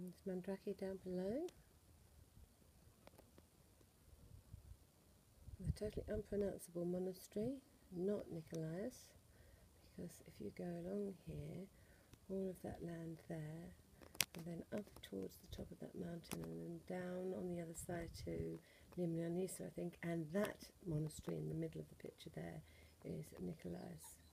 There's Mandraki down below. The totally unpronounceable monastery, not Nicolaus, because if you go along here, all of that land there, and then up towards the top of that mountain, and then down on the other side to Limioniza, I think, and that monastery in the middle of the picture there is Nicolaus.